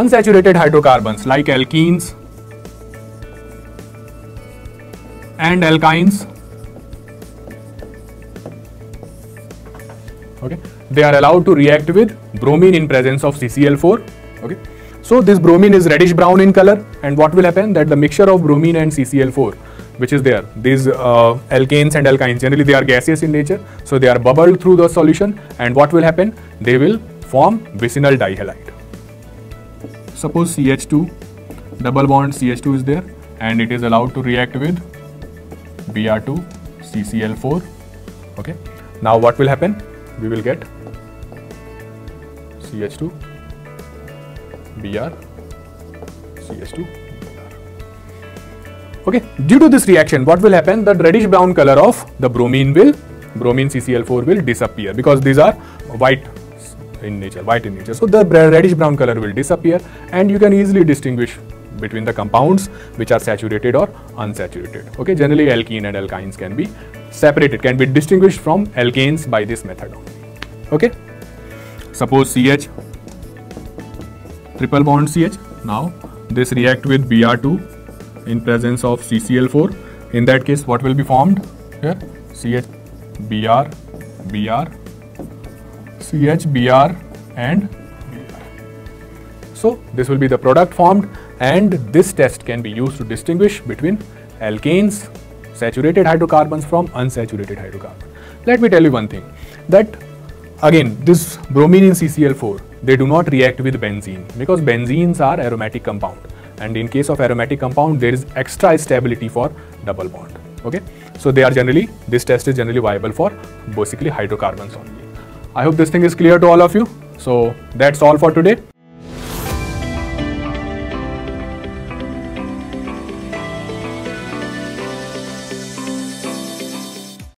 unsaturated hydrocarbons like alkenes and alkynes. Okay. They are allowed to react with bromine in presence of CCl4 okay. So this bromine is reddish brown in color and what will happen? That the mixture of bromine and CCl4 which is there these uh, alkanes and alkynes generally they are gaseous in nature so they are bubbled through the solution and what will happen? They will form vicinal dihalide suppose CH2 double bond CH2 is there and it is allowed to react with Br2 CCl4 okay? Now what will happen? We will get CH2 Br CH2 okay due to this reaction what will happen? The reddish brown color of the bromine will bromine CCl4 will disappear because these are white in nature white in nature. So the reddish brown color will disappear and you can easily distinguish between the compounds which are saturated or unsaturated. Okay generally alkene and alkynes can be separated can be distinguished from alkanes by this method. Okay suppose ch triple bond ch now this react with br2 in presence of ccl4 in that case what will be formed here? Ch br br ch br and so this will be the product formed and this test can be used to distinguish between alkanes, saturated hydrocarbons from unsaturated hydrocarbons. Let me tell you one thing that again this bromine in CCl4 they do not react with benzene because benzenes are aromatic compound and in case of aromatic compound there is extra stability for double bond okay so they are generally this test is generally viable for basically hydrocarbons only i hope this thing is clear to all of you. So that's all for today